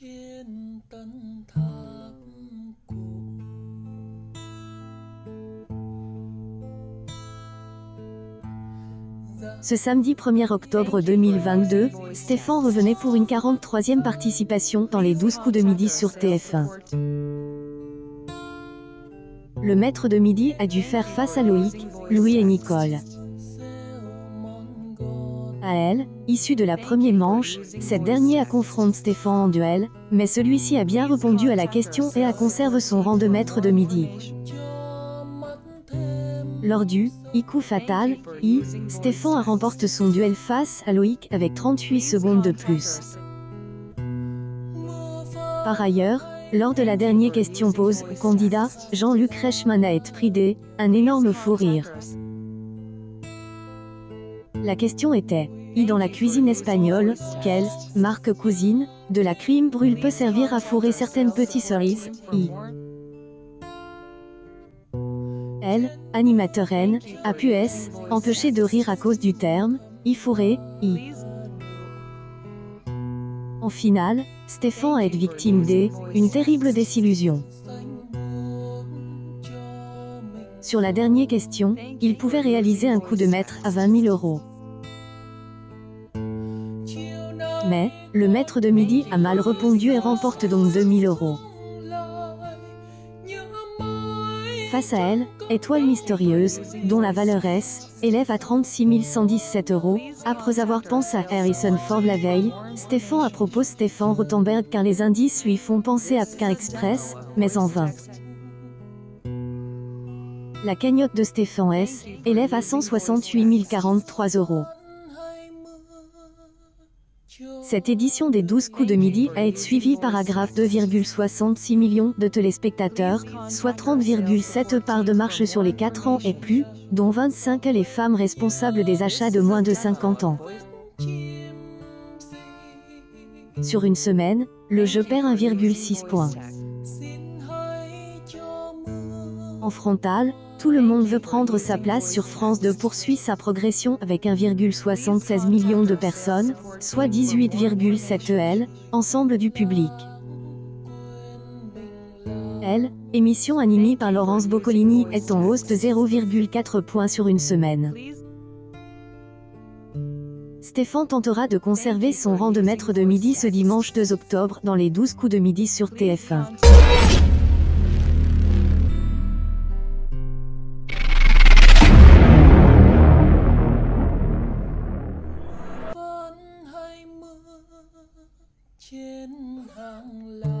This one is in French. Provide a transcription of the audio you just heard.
Ce samedi 1er octobre 2022, Stéphane revenait pour une 43e participation dans les 12 coups de midi sur TF1. Le maître de midi a dû faire face à Loïc, Louis et Nicole. Elle, issue de la première manche, cette dernière confronte Stéphane en duel, mais celui-ci a bien répondu à la question et a conservé son rang de maître de midi. Lors du Iku Fatal, I, Stéphane remporte son duel face à Loïc avec 38 secondes de plus. Par ailleurs, lors de la dernière question pose, candidat, Jean-Luc Reichmann a été pris un énorme fou rire. La question était, I dans la cuisine espagnole, quelle marque cousine de la crème brûle peut servir à fourrer certaines petites cerises I. Elle, animateur N, a pu S, de rire à cause du terme, I fourré, I. En finale, Stéphane a été victime d', une terrible désillusion. Sur la dernière question, il pouvait réaliser un coup de maître à 20 000 euros. Mais, le maître de midi a mal répondu et remporte donc 2000 euros. Face à elle, Étoile mystérieuse, dont la valeur S, élève à 36 117 euros, après avoir pensé à Harrison Ford la veille, Stéphane à propos Stéphane Rothenberg car les indices lui font penser à Pkin Express, mais en vain. La cagnotte de Stéphane S, élève à 168 043 euros. Cette édition des 12 coups de midi a été suivie par graphe 2,66 millions de téléspectateurs, soit 30,7 parts de marche sur les 4 ans et plus, dont 25 les femmes responsables des achats de moins de 50 ans. Sur une semaine, le jeu perd 1,6 points. En frontal, tout le monde veut prendre sa place sur France 2 poursuit sa progression avec 1,76 million de personnes, soit 18,7 EL, ensemble du public. Elle, émission animée par Laurence Boccolini est en hausse de 0,4 points sur une semaine. Stéphane tentera de conserver son rang de maître de midi ce dimanche 2 octobre dans les 12 coups de midi sur TF1. trên hàng lá